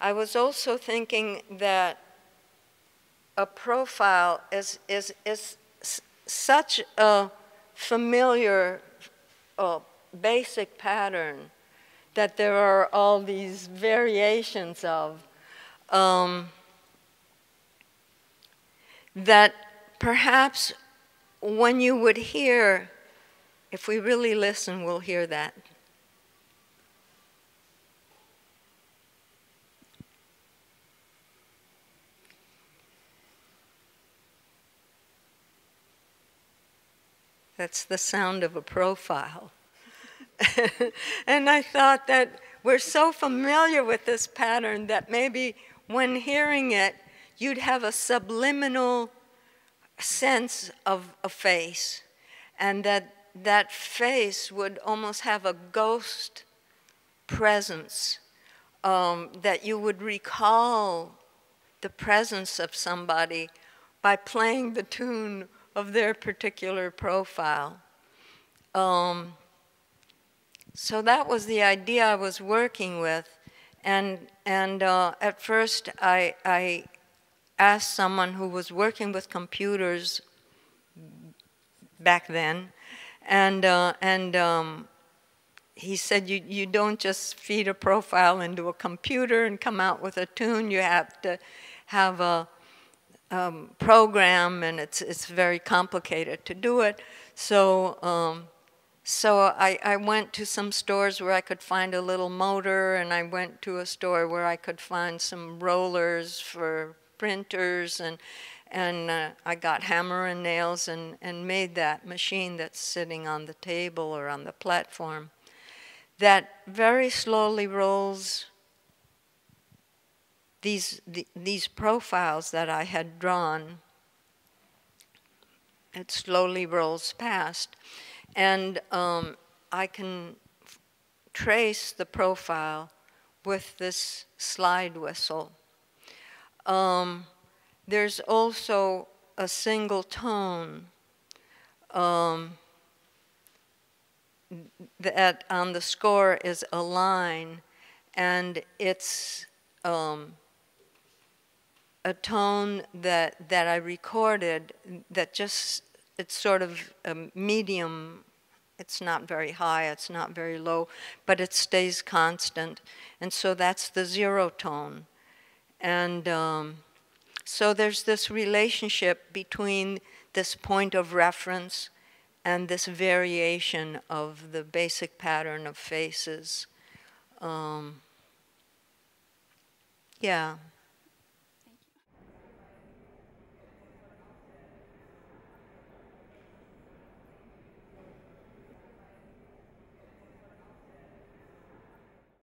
I was also thinking that a profile is, is, is such a familiar, uh, basic pattern that there are all these variations of. Um, that perhaps when you would hear, if we really listen, we'll hear that. That's the sound of a profile. and I thought that we're so familiar with this pattern that maybe when hearing it, you'd have a subliminal sense of a face, and that that face would almost have a ghost presence, um, that you would recall the presence of somebody by playing the tune of their particular profile. Um, so that was the idea I was working with. And, and uh, at first, I, I asked someone who was working with computers back then, and, uh, and um, he said, you, you don't just feed a profile into a computer and come out with a tune, you have to have a um, program, and it's, it's very complicated to do it. So, um, so I, I went to some stores where I could find a little motor, and I went to a store where I could find some rollers for printers, and, and uh, I got hammer and nails and, and made that machine that's sitting on the table or on the platform that very slowly rolls these, the, these profiles that I had drawn, it slowly rolls past. And um, I can trace the profile with this slide whistle. Um, there's also a single tone um, that on the score is a line, and it's um, a tone that that I recorded that just it's sort of a medium. It's not very high, it's not very low, but it stays constant. And so that's the zero tone. And um, so there's this relationship between this point of reference and this variation of the basic pattern of faces. Um, yeah.